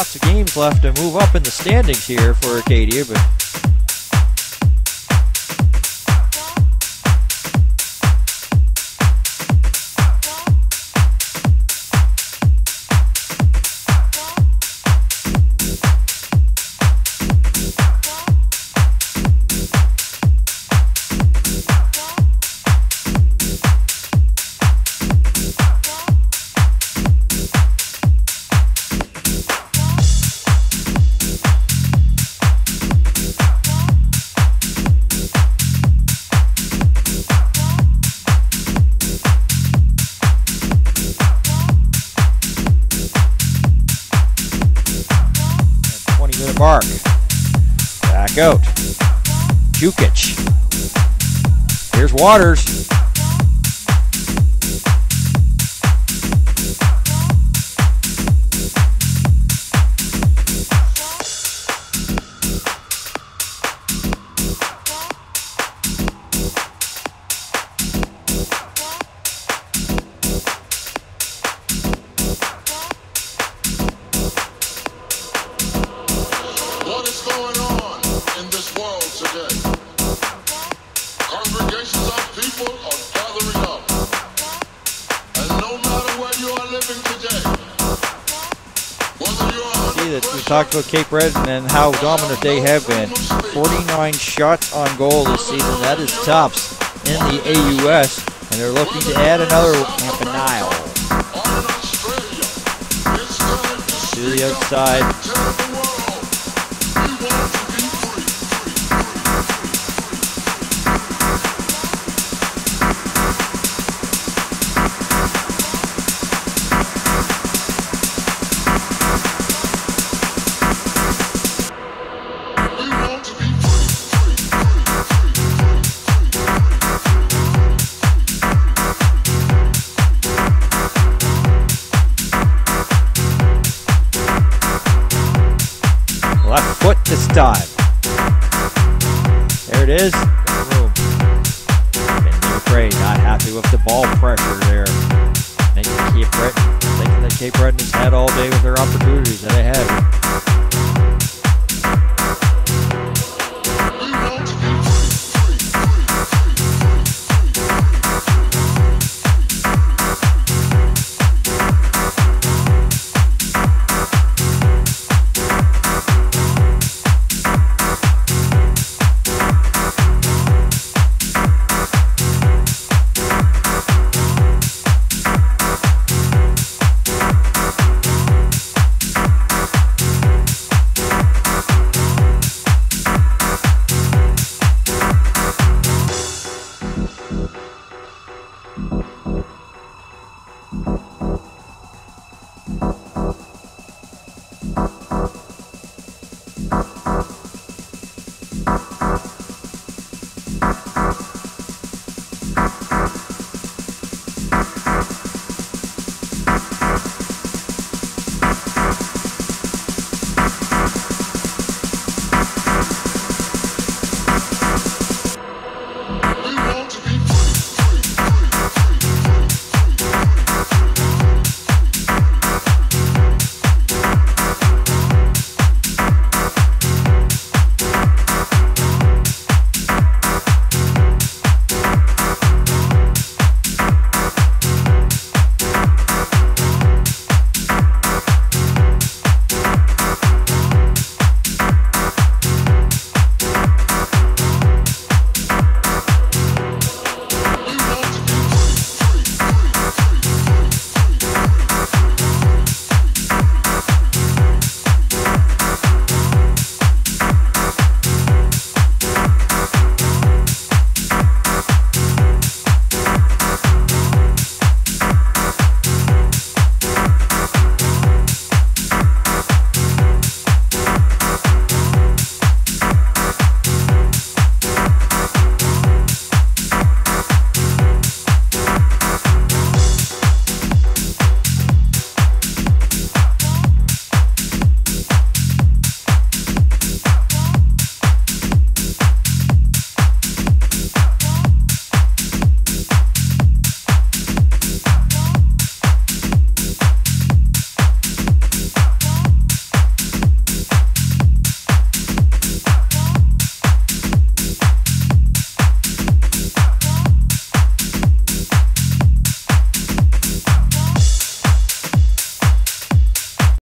lots of games left to move up in the standings here for Acadia, but mark. Back out. Jukic. Here's Waters. Talked about Cape Breton and how dominant they have been. 49 shots on goal this season. That is tops in the AUS, and they're looking to add another Campanile. To the outside. Time. There it is. And not happy with the ball pressure there. Thinking Cape Breton, thinking that Cape Breton has had all day with their opportunities, and they have.